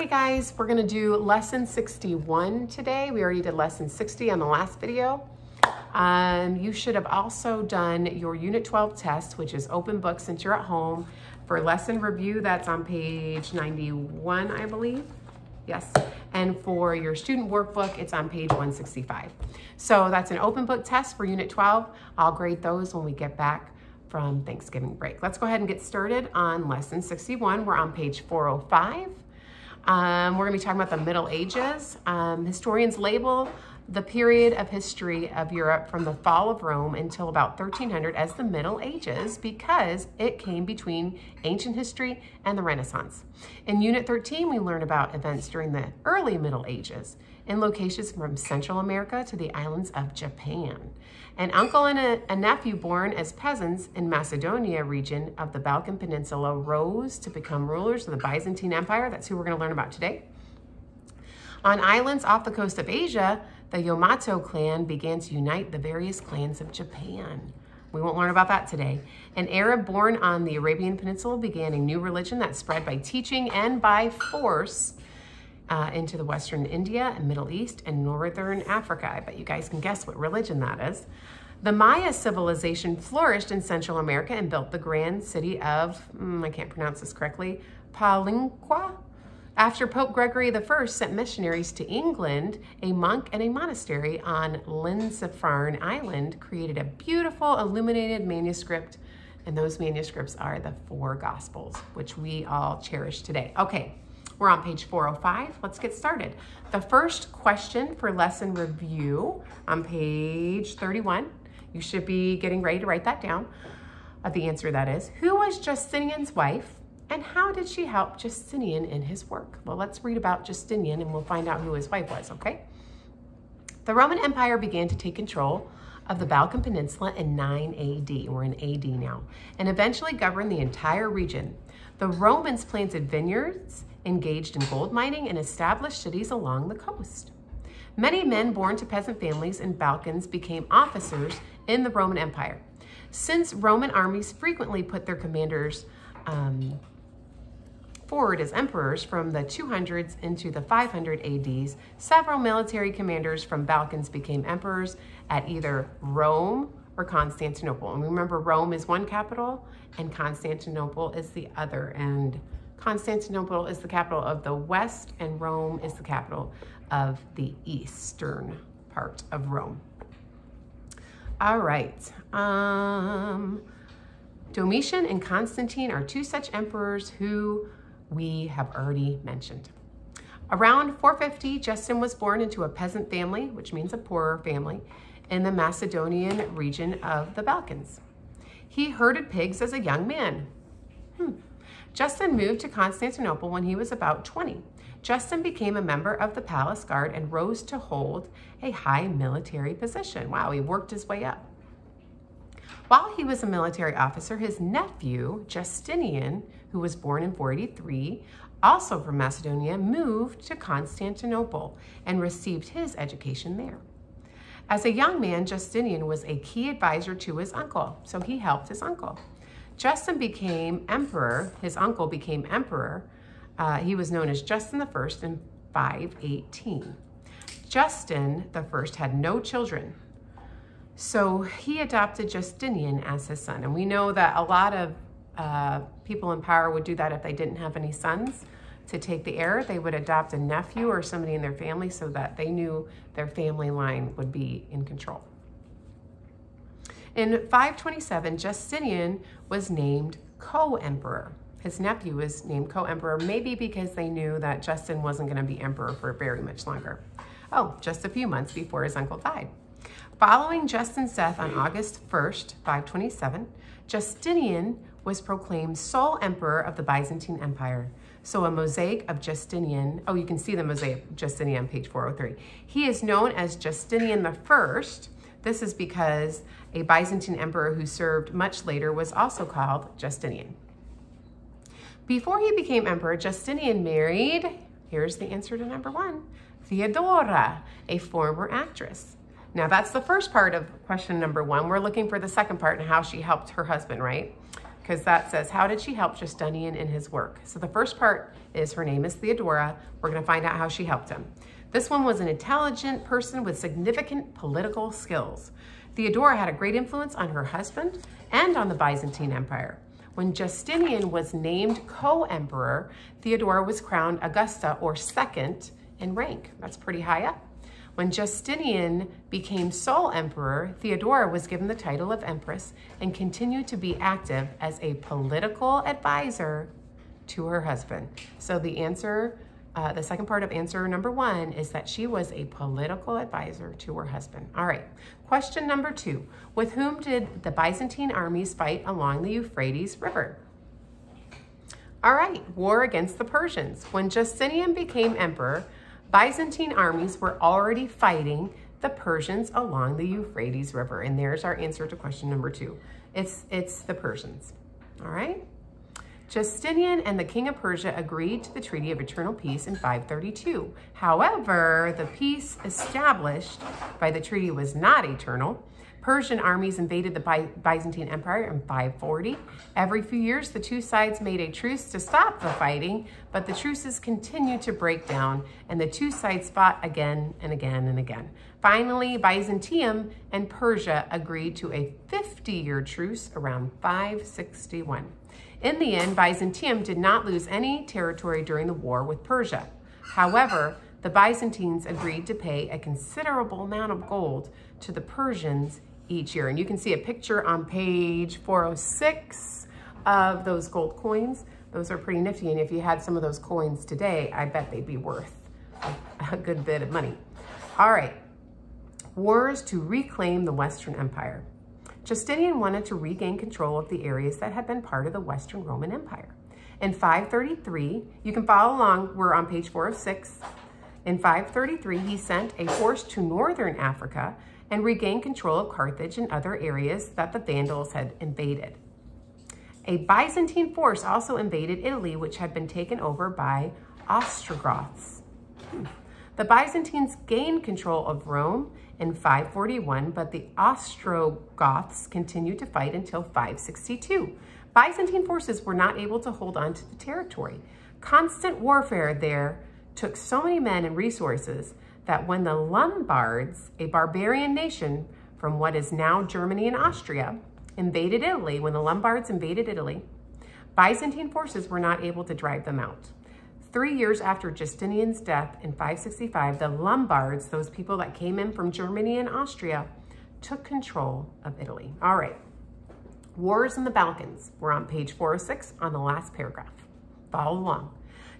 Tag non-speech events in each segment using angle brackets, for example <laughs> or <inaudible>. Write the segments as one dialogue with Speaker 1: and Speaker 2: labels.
Speaker 1: Hey guys, we're gonna do lesson 61 today. We already did lesson 60 on the last video. Um, you should have also done your Unit 12 test, which is open book since you're at home. For lesson review, that's on page 91, I believe. Yes. And for your student workbook, it's on page 165. So that's an open book test for Unit 12. I'll grade those when we get back from Thanksgiving break. Let's go ahead and get started on lesson 61. We're on page 405. Um, we're gonna be talking about the Middle Ages. Um, historians label the period of history of Europe from the fall of Rome until about 1300 as the Middle Ages because it came between ancient history and the Renaissance. In Unit 13, we learn about events during the early Middle Ages in locations from Central America to the islands of Japan. An uncle and a, a nephew born as peasants in Macedonia region of the Balkan Peninsula rose to become rulers of the Byzantine Empire. That's who we're going to learn about today. On islands off the coast of Asia, the Yamato clan began to unite the various clans of Japan. We won't learn about that today. An Arab born on the Arabian Peninsula began a new religion that spread by teaching and by force uh, into the Western India and Middle East and Northern Africa. I bet you guys can guess what religion that is. The Maya civilization flourished in Central America and built the grand city of, mm, I can't pronounce this correctly, Palenque, after Pope Gregory I sent missionaries to England, a monk and a monastery on Lindisfarne Island created a beautiful illuminated manuscript, and those manuscripts are the four Gospels, which we all cherish today. Okay, we're on page 405. Let's get started. The first question for lesson review on page 31, you should be getting ready to write that down. Uh, the answer that is, who was Justinian's wife and how did she help Justinian in his work? Well, let's read about Justinian and we'll find out who his wife was, okay? The Roman Empire began to take control of the Balkan Peninsula in 9 AD. We're in AD now. And eventually governed the entire region. The Romans planted vineyards, engaged in gold mining, and established cities along the coast. Many men born to peasant families in Balkans became officers in the Roman Empire. Since Roman armies frequently put their commanders um, forward as emperors from the 200s into the 500 ADs, several military commanders from Balkans became emperors at either Rome or Constantinople. And remember, Rome is one capital and Constantinople is the other. And Constantinople is the capital of the West and Rome is the capital of the eastern part of Rome. All right. Um, Domitian and Constantine are two such emperors who we have already mentioned. Around 450, Justin was born into a peasant family, which means a poorer family, in the Macedonian region of the Balkans. He herded pigs as a young man. Hmm. Justin moved to Constantinople when he was about 20. Justin became a member of the palace guard and rose to hold a high military position. Wow, he worked his way up. While he was a military officer, his nephew, Justinian, who was born in 483, also from Macedonia, moved to Constantinople and received his education there. As a young man, Justinian was a key advisor to his uncle, so he helped his uncle. Justin became emperor, his uncle became emperor. Uh, he was known as Justin I in 518. Justin I had no children, so he adopted Justinian as his son. And we know that a lot of uh, people in power would do that if they didn't have any sons to take the heir. They would adopt a nephew or somebody in their family so that they knew their family line would be in control. In 527, Justinian was named co-emperor. His nephew was named co-emperor, maybe because they knew that Justin wasn't going to be emperor for very much longer. Oh, just a few months before his uncle died. Following Justin's death on August 1st, 527, Justinian was proclaimed sole emperor of the Byzantine Empire. So a mosaic of Justinian, oh, you can see the mosaic of Justinian on page 403. He is known as Justinian the First. This is because a Byzantine emperor who served much later was also called Justinian. Before he became emperor, Justinian married, here's the answer to number one, Theodora, a former actress. Now that's the first part of question number one. We're looking for the second part and how she helped her husband, right? because that says, how did she help Justinian in his work? So the first part is her name is Theodora. We're gonna find out how she helped him. This one was an intelligent person with significant political skills. Theodora had a great influence on her husband and on the Byzantine Empire. When Justinian was named co-emperor, Theodora was crowned Augusta or second in rank. That's pretty high up. When Justinian became sole emperor, Theodora was given the title of empress and continued to be active as a political advisor to her husband. So the answer, uh, the second part of answer number one is that she was a political advisor to her husband. All right, question number two. With whom did the Byzantine armies fight along the Euphrates River? All right, war against the Persians. When Justinian became emperor, Byzantine armies were already fighting the Persians along the Euphrates River. And there's our answer to question number two. It's, it's the Persians, all right? Justinian and the king of Persia agreed to the Treaty of Eternal Peace in 532. However, the peace established by the treaty was not eternal. Persian armies invaded the By Byzantine Empire in 540. Every few years, the two sides made a truce to stop the fighting, but the truces continued to break down, and the two sides fought again and again and again. Finally, Byzantium and Persia agreed to a 50-year truce around 561. In the end, Byzantium did not lose any territory during the war with Persia. However, the Byzantines agreed to pay a considerable amount of gold to the Persians each year. And you can see a picture on page 406 of those gold coins. Those are pretty nifty. And if you had some of those coins today, I bet they'd be worth a good bit of money. All right, wars to reclaim the Western Empire. Justinian wanted to regain control of the areas that had been part of the Western Roman Empire. In 533, you can follow along, we're on page 406. In 533, he sent a force to northern Africa and regain control of Carthage and other areas that the Vandals had invaded. A Byzantine force also invaded Italy, which had been taken over by Ostrogoths. The Byzantines gained control of Rome in 541, but the Ostrogoths continued to fight until 562. Byzantine forces were not able to hold on to the territory. Constant warfare there took so many men and resources that when the Lombards, a barbarian nation from what is now Germany and Austria, invaded Italy, when the Lombards invaded Italy, Byzantine forces were not able to drive them out. Three years after Justinian's death in 565, the Lombards, those people that came in from Germany and Austria, took control of Italy. All right, wars in the Balkans. We're on page 406 on the last paragraph. Follow along.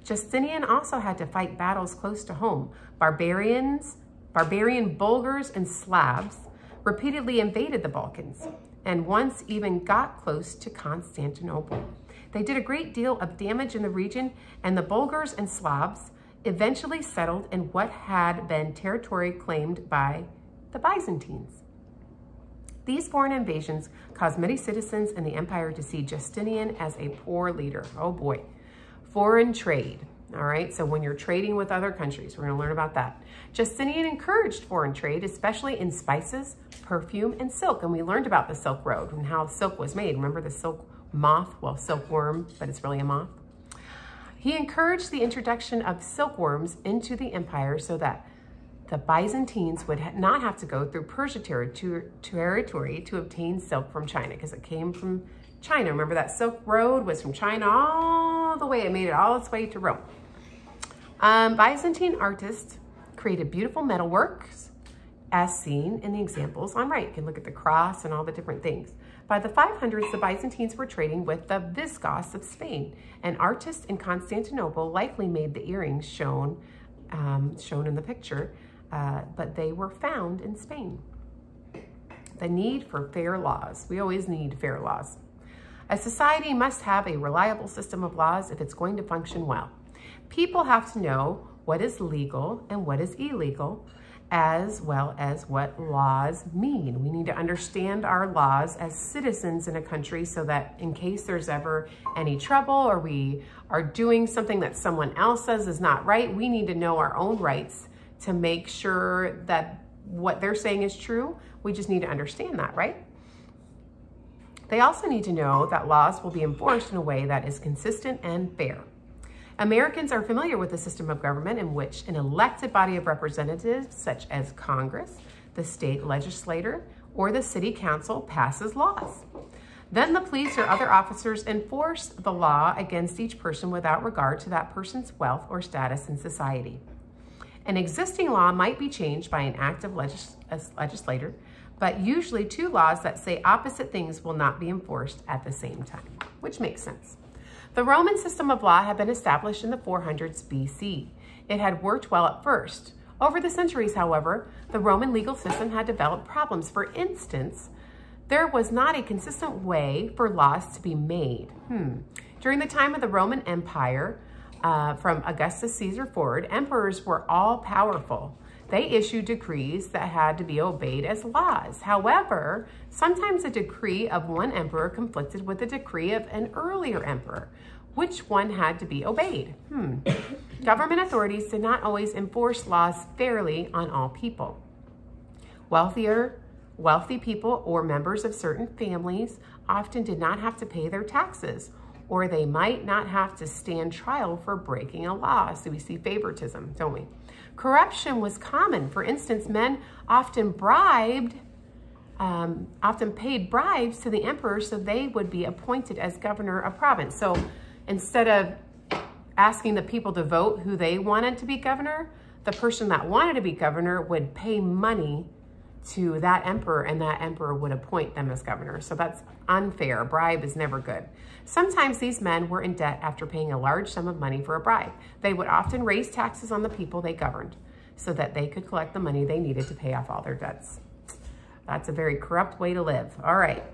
Speaker 1: Justinian also had to fight battles close to home. Barbarians, barbarian Bulgars and Slavs repeatedly invaded the Balkans and once even got close to Constantinople. They did a great deal of damage in the region and the Bulgars and Slavs eventually settled in what had been territory claimed by the Byzantines. These foreign invasions caused many citizens in the empire to see Justinian as a poor leader. Oh boy. Foreign trade. All right, so when you're trading with other countries, we're gonna learn about that. Justinian encouraged foreign trade, especially in spices, perfume, and silk. And we learned about the Silk Road and how silk was made. Remember the silk moth? Well, silkworm, but it's really a moth. He encouraged the introduction of silkworms into the empire so that the Byzantines would not have to go through Persia territory to obtain silk from China because it came from China. Remember that Silk Road was from China all the way. It made it all its way to Rome. Um, Byzantine artists created beautiful metalworks as seen in the examples on right. You can look at the cross and all the different things. By the 500s, the Byzantines were trading with the Visigoths of Spain. An artist in Constantinople likely made the earrings shown, um, shown in the picture, uh, but they were found in Spain. The need for fair laws. We always need fair laws. A society must have a reliable system of laws if it's going to function well. People have to know what is legal and what is illegal, as well as what laws mean. We need to understand our laws as citizens in a country so that in case there's ever any trouble or we are doing something that someone else says is not right, we need to know our own rights to make sure that what they're saying is true. We just need to understand that, right? They also need to know that laws will be enforced in a way that is consistent and fair. Americans are familiar with the system of government in which an elected body of representatives, such as Congress, the state legislature, or the city council, passes laws. Then the police or other officers enforce the law against each person without regard to that person's wealth or status in society. An existing law might be changed by an act of legis legislator, but usually two laws that say opposite things will not be enforced at the same time, which makes sense. The Roman system of law had been established in the 400s BC. It had worked well at first. Over the centuries, however, the Roman legal system had developed problems. For instance, there was not a consistent way for laws to be made. Hmm. During the time of the Roman Empire, uh, from Augustus Caesar forward, emperors were all powerful. They issued decrees that had to be obeyed as laws. However, sometimes a decree of one emperor conflicted with a decree of an earlier emperor. Which one had to be obeyed? Hmm. <coughs> Government authorities did not always enforce laws fairly on all people. Wealthier Wealthy people or members of certain families often did not have to pay their taxes, or they might not have to stand trial for breaking a law. So we see favoritism, don't we? Corruption was common. For instance, men often bribed, um, often paid bribes to the emperor so they would be appointed as governor of province. So instead of asking the people to vote who they wanted to be governor, the person that wanted to be governor would pay money to that emperor and that emperor would appoint them as governor. So that's unfair. A bribe is never good. Sometimes these men were in debt after paying a large sum of money for a bribe. They would often raise taxes on the people they governed so that they could collect the money they needed to pay off all their debts. That's a very corrupt way to live. All right.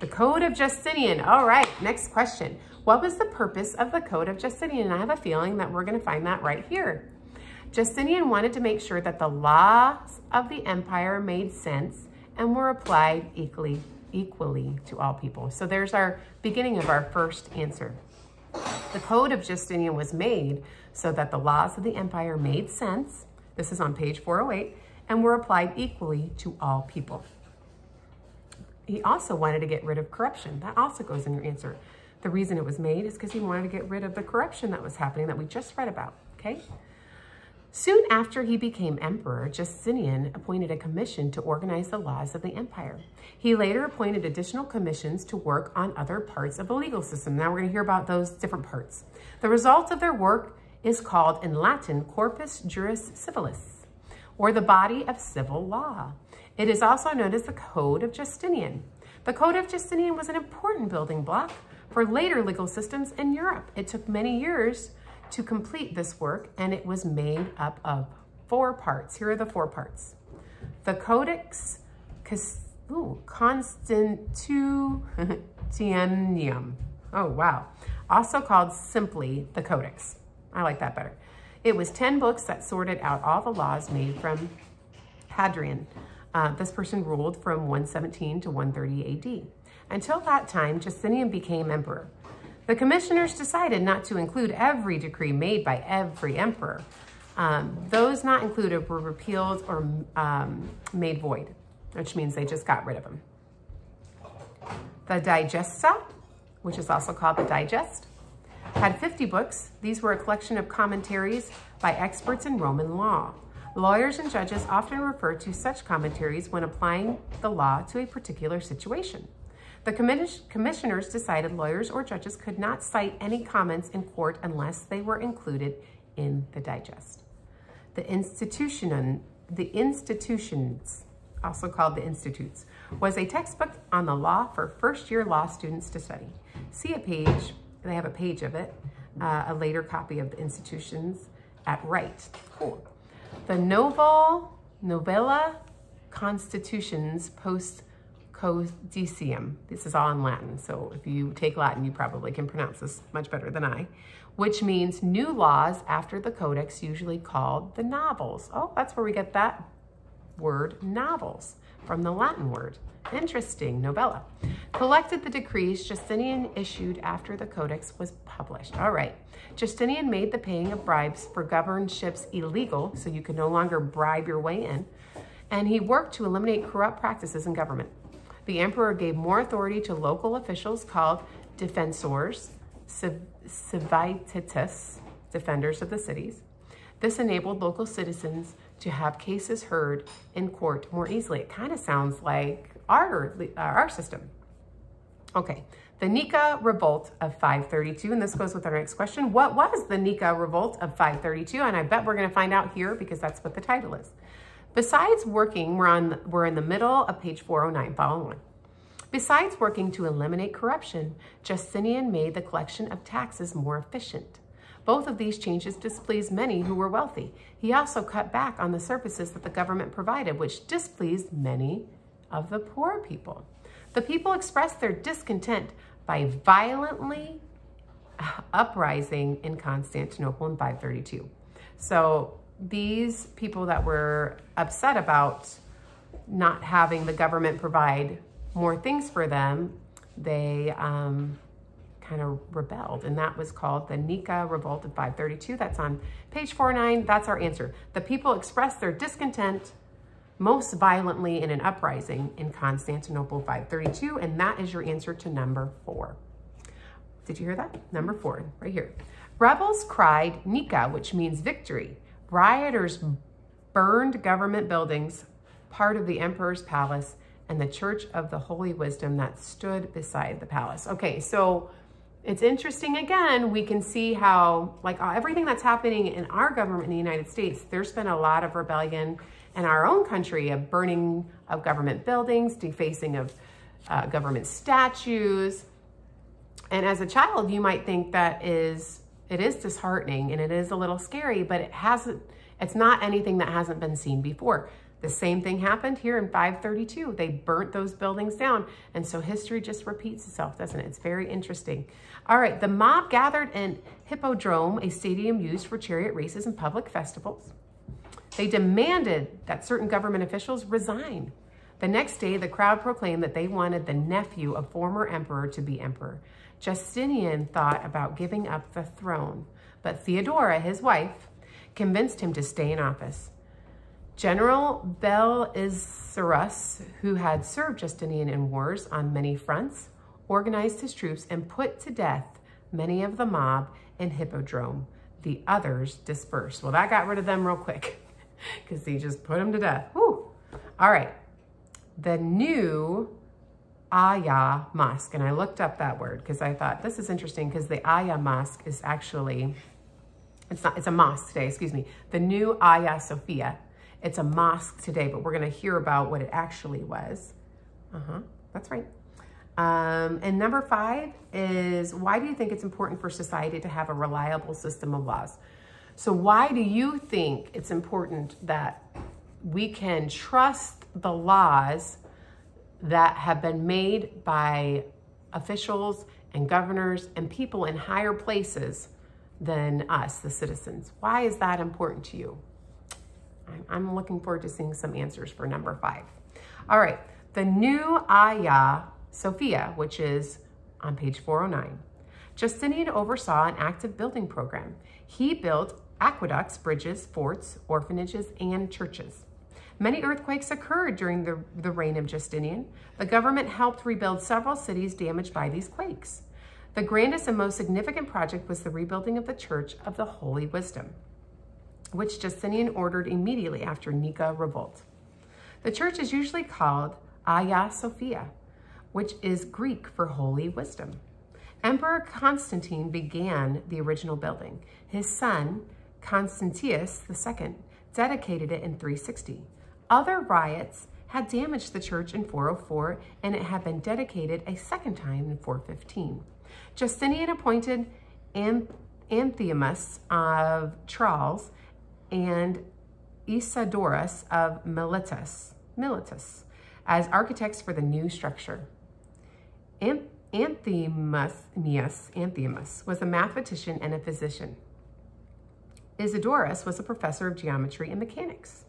Speaker 1: The Code of Justinian. All right, next question. What was the purpose of the Code of Justinian? I have a feeling that we're going to find that right here. Justinian wanted to make sure that the laws of the empire made sense and were applied equally, equally to all people. So there's our beginning of our first answer. The Code of Justinian was made so that the laws of the empire made sense, this is on page 408, and were applied equally to all people. He also wanted to get rid of corruption. That also goes in your answer. The reason it was made is because he wanted to get rid of the corruption that was happening that we just read about, okay? Soon after he became emperor, Justinian appointed a commission to organize the laws of the empire. He later appointed additional commissions to work on other parts of the legal system. Now we're going to hear about those different parts. The result of their work is called in Latin Corpus Juris Civilis, or the body of civil law. It is also known as the Code of Justinian. The Code of Justinian was an important building block for later legal systems in Europe. It took many years to complete this work, and it was made up of four parts. Here are the four parts. The Codex Constantinium. <laughs> Oh, wow. Also called simply the Codex. I like that better. It was 10 books that sorted out all the laws made from Hadrian. Uh, this person ruled from 117 to 130 AD. Until that time, Justinian became emperor. The commissioners decided not to include every decree made by every emperor. Um, those not included were repealed or um, made void, which means they just got rid of them. The Digesta, which is also called the Digest, had 50 books. These were a collection of commentaries by experts in Roman law. Lawyers and judges often refer to such commentaries when applying the law to a particular situation. The commissioners decided lawyers or judges could not cite any comments in court unless they were included in the digest. The institution, the institutions, also called the institutes, was a textbook on the law for first-year law students to study. See a page, they have a page of it, uh, a later copy of the institutions at right. Cool. The Novel, Novella Constitutions post Codicillium. This is all in Latin, so if you take Latin, you probably can pronounce this much better than I, which means new laws after the codex, usually called the novels. Oh, that's where we get that word novels from the Latin word. Interesting, novella. Collected the decrees Justinian issued after the codex was published. All right, Justinian made the paying of bribes for governorships illegal, so you could no longer bribe your way in, and he worked to eliminate corrupt practices in government. The emperor gave more authority to local officials called defensors, civitatis, defenders of the cities. This enabled local citizens to have cases heard in court more easily. It kind of sounds like our, uh, our system. Okay, the Nika Revolt of 532, and this goes with our next question. What was the Nika Revolt of 532? And I bet we're gonna find out here because that's what the title is. Besides working, we're, on, we're in the middle of page 409, following Besides working to eliminate corruption, Justinian made the collection of taxes more efficient. Both of these changes displeased many who were wealthy. He also cut back on the services that the government provided, which displeased many of the poor people. The people expressed their discontent by violently uprising in Constantinople in 532. So these people that were upset about not having the government provide more things for them, they um, kind of rebelled, and that was called the Nika Revolt of 532. That's on page 49. That's our answer. The people expressed their discontent most violently in an uprising in Constantinople 532, and that is your answer to number four. Did you hear that? Number four, right here. Rebels cried Nika, which means victory. Rioters burned government buildings, part of the emperor's palace, and the Church of the Holy Wisdom that stood beside the palace. Okay, so it's interesting again, we can see how like everything that's happening in our government in the United States, there's been a lot of rebellion in our own country of burning of government buildings, defacing of uh, government statues. And as a child, you might think that is, it is disheartening and it is a little scary, but it hasn't, it's not anything that hasn't been seen before. The same thing happened here in 532. They burnt those buildings down. And so history just repeats itself, doesn't it? It's very interesting. All right, the mob gathered in Hippodrome, a stadium used for chariot races and public festivals. They demanded that certain government officials resign. The next day, the crowd proclaimed that they wanted the nephew of former emperor to be emperor. Justinian thought about giving up the throne, but Theodora, his wife, convinced him to stay in office. General Belisarius, who had served Justinian in wars on many fronts, organized his troops and put to death many of the mob in Hippodrome. The others dispersed. Well, that got rid of them real quick <laughs> because he just put them to death. Whew. All right. The new Aya Mosque, and I looked up that word because I thought this is interesting because the Aya Mosque is actually, it's not, it's a mosque today, excuse me. The new Aya Sophia it's a mosque today, but we're going to hear about what it actually was. Uh-huh, that's right. Um, and number five is, why do you think it's important for society to have a reliable system of laws? So why do you think it's important that we can trust the laws that have been made by officials and governors and people in higher places than us, the citizens? Why is that important to you? I'm looking forward to seeing some answers for number five. All right, the new Aya Sophia, which is on page 409. Justinian oversaw an active building program. He built aqueducts, bridges, forts, orphanages, and churches. Many earthquakes occurred during the, the reign of Justinian. The government helped rebuild several cities damaged by these quakes. The grandest and most significant project was the rebuilding of the Church of the Holy Wisdom which Justinian ordered immediately after Nika revolt. The church is usually called Hagia Sophia, which is Greek for holy wisdom. Emperor Constantine began the original building. His son, Constantius II, dedicated it in 360. Other riots had damaged the church in 404, and it had been dedicated a second time in 415. Justinian appointed Anthemius of Tralles and Isidorus of Miletus, Miletus as architects for the new structure. Anthemus, Anthemus was a mathematician and a physician. Isidorus was a professor of geometry and mechanics.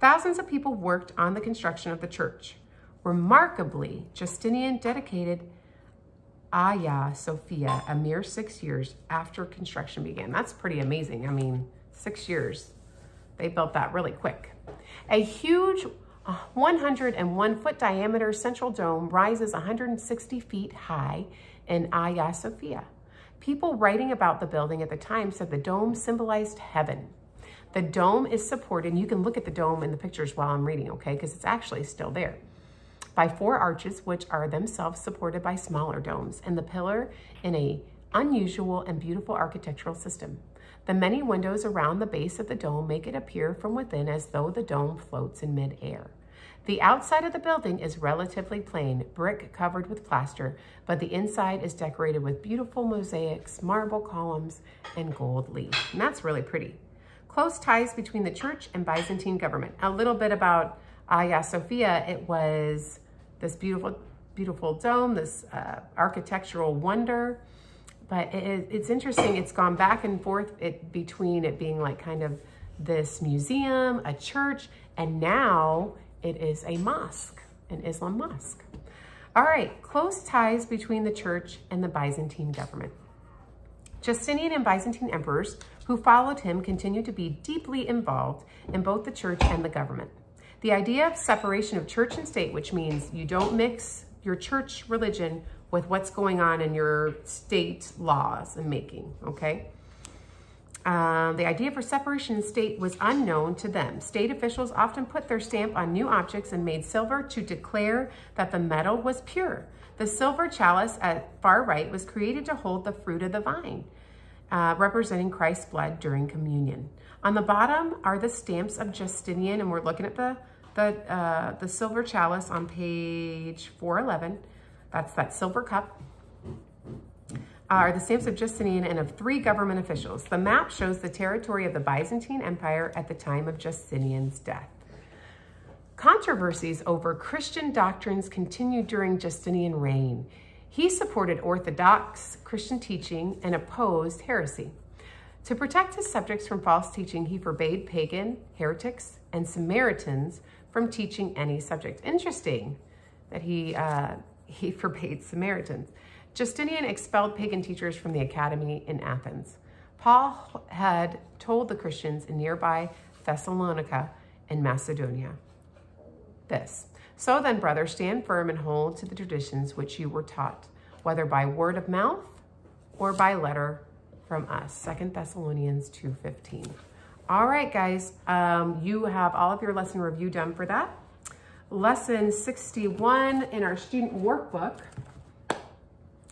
Speaker 1: Thousands of people worked on the construction of the church. Remarkably, Justinian dedicated Hagia Sophia a mere six years after construction began. That's pretty amazing. I mean, six years. They built that really quick. A huge uh, 101 foot diameter central dome rises 160 feet high in Hagia Sophia. People writing about the building at the time said the dome symbolized heaven. The dome is supported, and you can look at the dome in the pictures while I'm reading, okay, because it's actually still there, by four arches, which are themselves supported by smaller domes, and the pillar in a unusual and beautiful architectural system. The many windows around the base of the dome make it appear from within as though the dome floats in midair. The outside of the building is relatively plain, brick covered with plaster, but the inside is decorated with beautiful mosaics, marble columns, and gold leaf. And that's really pretty. Close ties between the church and Byzantine government. A little bit about Hagia Sophia. It was this beautiful, beautiful dome, this uh, architectural wonder but it, it's interesting. It's gone back and forth it, between it being like kind of this museum, a church, and now it is a mosque, an Islam mosque. All right, close ties between the church and the Byzantine government. Justinian and Byzantine emperors who followed him continued to be deeply involved in both the church and the government. The idea of separation of church and state, which means you don't mix your church religion with what's going on in your state laws and making, okay? Um, the idea for separation in state was unknown to them. State officials often put their stamp on new objects and made silver to declare that the metal was pure. The silver chalice at far right was created to hold the fruit of the vine, uh, representing Christ's blood during communion. On the bottom are the stamps of Justinian, and we're looking at the, the, uh, the silver chalice on page 411. That's that silver cup. Are the stamps of Justinian and of three government officials. The map shows the territory of the Byzantine Empire at the time of Justinian's death. Controversies over Christian doctrines continued during Justinian's reign. He supported Orthodox Christian teaching and opposed heresy. To protect his subjects from false teaching, he forbade pagan, heretics, and Samaritans from teaching any subject. Interesting that he uh, he <laughs> forbade Samaritans. Justinian expelled pagan teachers from the academy in Athens. Paul had told the Christians in nearby Thessalonica and Macedonia this. So then, brothers, stand firm and hold to the traditions which you were taught, whether by word of mouth or by letter from us. Second Thessalonians 2.15. All right, guys, um, you have all of your lesson review done for that lesson 61 in our student workbook.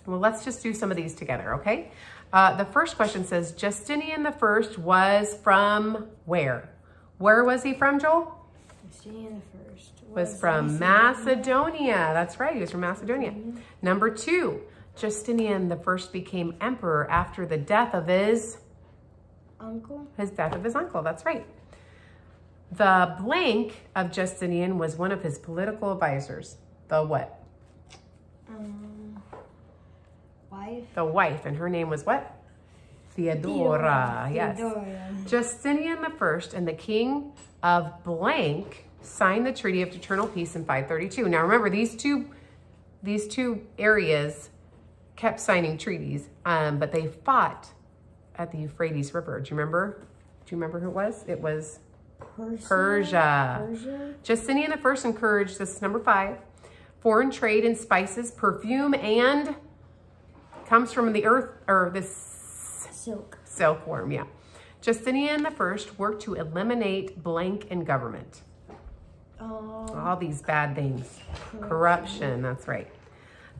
Speaker 1: Well, let's just do some of these together, okay? Uh, the first question says, Justinian the First was from where? Where was he from, Joel?
Speaker 2: Justinian the First
Speaker 1: was, was from Macedonia. That's right, he was from Macedonia. Mm -hmm. Number two, Justinian the First became emperor after the death of his
Speaker 2: uncle.
Speaker 1: His death of his uncle. That's right. The blank of Justinian was one of his political advisors. The what?
Speaker 2: Um, wife.
Speaker 1: The wife, and her name was what? Theodora. Theodora. Yes. Theodora. Justinian I and the king of blank signed the Treaty of Eternal Peace in 532. Now remember, these two, these two areas kept signing treaties, um, but they fought at the Euphrates River. Do you remember? Do you remember who it was? It was Persia. Persia. Persia. Justinian I encouraged, this number five, foreign trade in spices, perfume, and comes from the earth, or this
Speaker 2: silk.
Speaker 1: Silkworm, yeah. Justinian I worked to eliminate blank in government.
Speaker 2: Um,
Speaker 1: All these bad things. Corruption. corruption, that's right.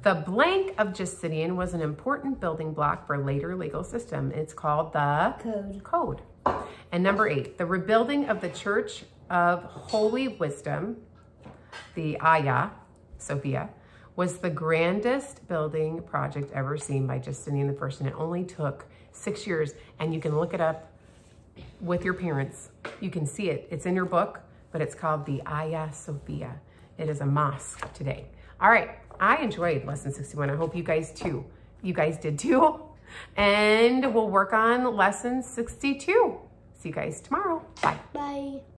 Speaker 1: The blank of Justinian was an important building block for later legal system. It's called the
Speaker 2: Code.
Speaker 1: Code. And number eight, the rebuilding of the Church of Holy Wisdom, the Hagia Sophia, was the grandest building project ever seen by Justinian I, and it only took six years. And you can look it up with your parents. You can see it. It's in your book, but it's called the Hagia Sophia. It is a mosque today. All right, I enjoyed lesson 61. I hope you guys too. You guys did too. And we'll work on lesson 62. See you guys tomorrow. Bye.
Speaker 2: Bye.